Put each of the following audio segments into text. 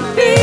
for.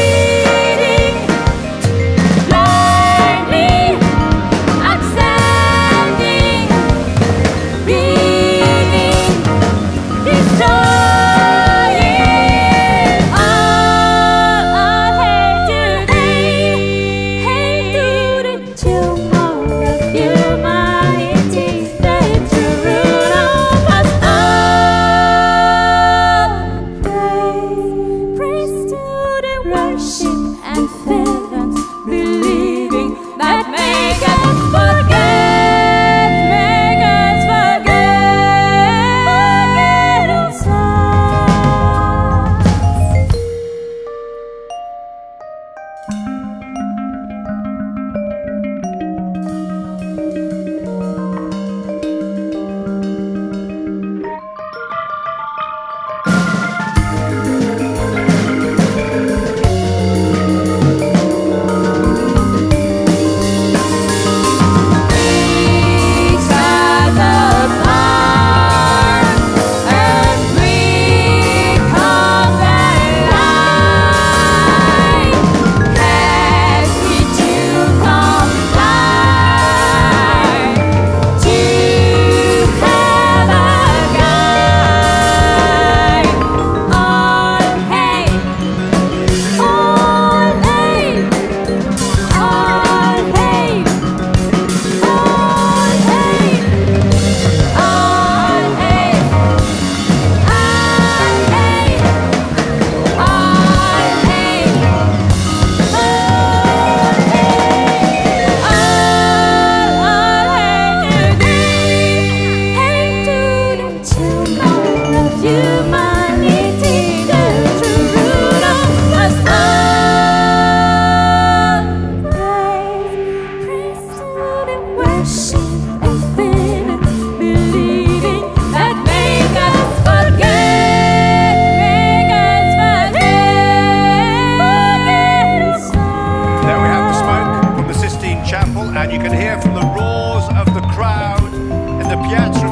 Chapel, and you can hear from the roars of the crowd in the Piazza